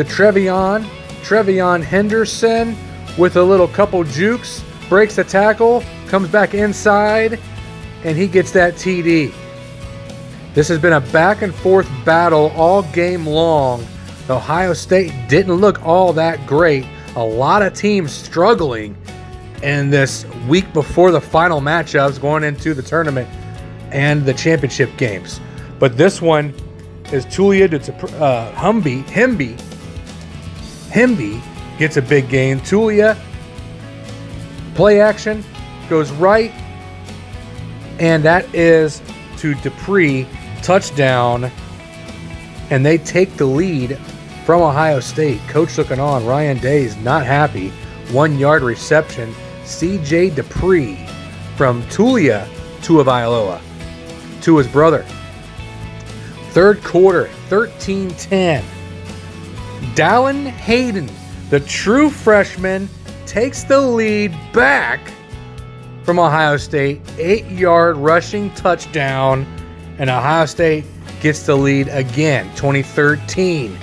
to TreVeyon. TreVeyon Henderson with a little couple jukes, breaks the tackle, comes back inside, and he gets that TD. This has been a back and forth battle all game long. Ohio State didn't look all that great. A lot of teams struggling in this week before the final matchups going into the tournament and the championship games. But this one is Taulia uh, Humby, Hemby. Hemby gets a big gain. Taulia, play action, goes right, and that is to Dippre, touchdown, and they take the lead from Ohio State. Coach looking on. Ryan Day is not happy. One yard reception. CJ Dippre from Taulia to Availoa to his brother. Third quarter, 13 10. Dallan Hayden, the true freshman, takes the lead back from Ohio State. Eight yard rushing touchdown, and Ohio State gets the lead again, 2013.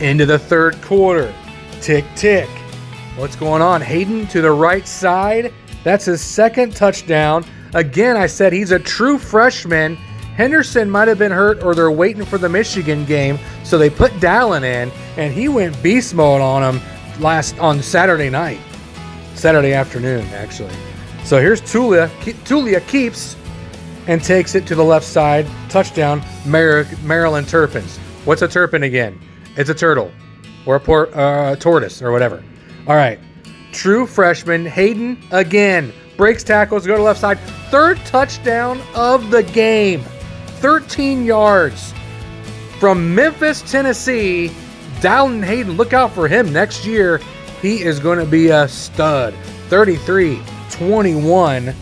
Into the third quarter. Tick, tick. What's going on? Hayden to the right side. That's his second touchdown. Again, I said he's a true freshman. Henderson might have been hurt or they're waiting for the Michigan game, so they put Dallan in, and he went beast mode on him last on Saturday night, Saturday afternoon actually. So here's Taulia. Taulia keeps and takes it to the left side. Touchdown, Mar- Maryland Terrapins. What's a Turpin again? It's a turtle or a por- uh, tortoise or whatever. All right. True freshman Hayden again breaks tackles, go to left side. Third touchdown of the game. 13 yards from Memphis, Tennessee. Dallan Hayden, look out for him next year. He is going to be a stud. 33 21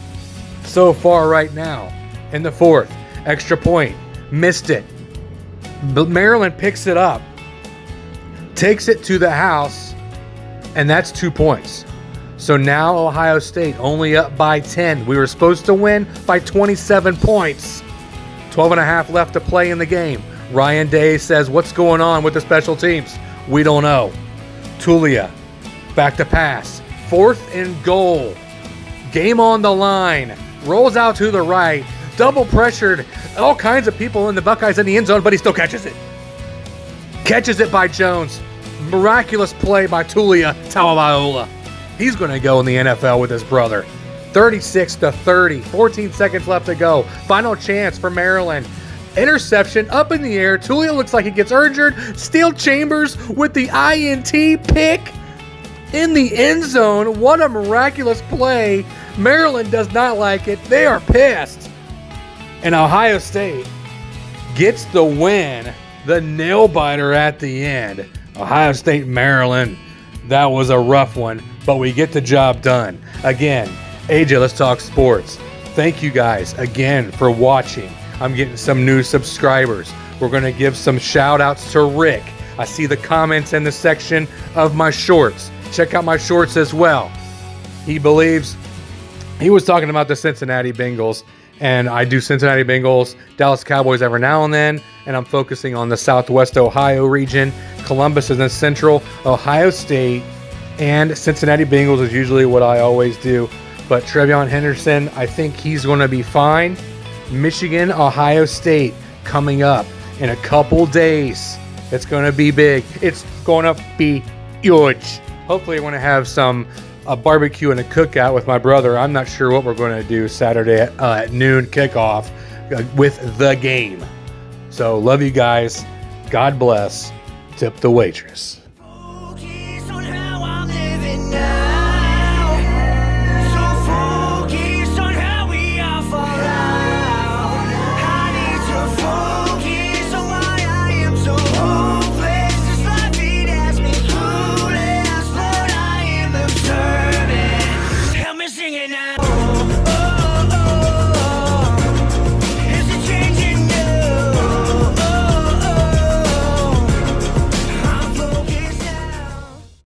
so far right now in the fourth. Extra point. Missed it. But Maryland picks it up, takes it to the house, and that's two points. So now Ohio State only up by 10. We were supposed to win by 27 points. 12 and a half left to play in the game. Ryan Day says, What's going on with the special teams? We don't know. Taulia, back to pass. Fourth and goal. Game on the line. Rolls out to the right. Double pressured. All kinds of people in the Buckeyes in the end zone, but he still catches it. Catches it by Jones. Miraculous play by Taulia Tagovailoa. He's going to go in the NFL with his brother. 36 to 30. 14 seconds left to go. Final chance for Maryland. Interception up in the air. Taulia looks like he gets injured. Steele Chambers with the INT pick in the end zone. What a miraculous play. Maryland does not like it. They are pissed. And Ohio State gets the win. The nail biter at the end. Ohio State, Maryland. That was a rough one, but we get the job done. Again, AJ, let's talk sports. Thank you guys again for watching. I'm getting some new subscribers. We're going to give some shout outs to Rick. I see the comments in the section of my shorts. Check out my shorts as well. He believes he was talking about the Cincinnati Bengals, and I do Cincinnati Bengals, Dallas Cowboys every now and then, and I'm focusing on the Southwest Ohio region. Columbus is in Central Ohio State, and Cincinnati Bengals is usually what I always do. But TreVeyon Henderson, I think he's going to be fine. Michigan, Ohio State coming up in a couple days. It's going to be big. It's going to be huge. Hopefully, I want to have some a barbecue and a cookout with my brother. I'm not sure what we're going to do Saturday at, uh, at noon kickoff uh, with the game. So, love you guys. God bless. Tip the waitress.